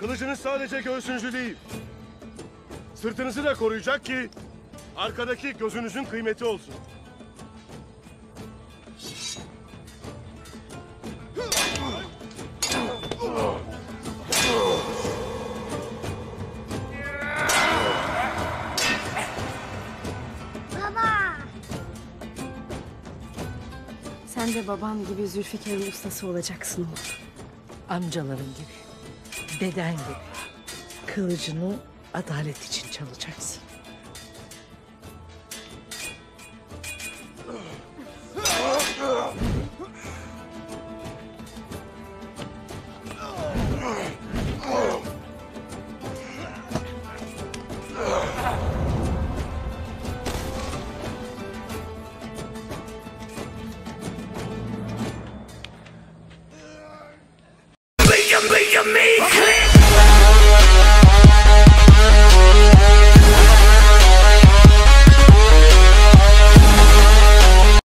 Gözünüzü değil. Sırtınızı da koruyacak ki arkadaki gözünüzün kıymeti olsun. Baba. Sen de babam gibi Zülfikar'ın ustası olacaksın oğlum. Amcaların gibi, deden gibi. Kılıcını adalet için çalacaksın. you mean clean?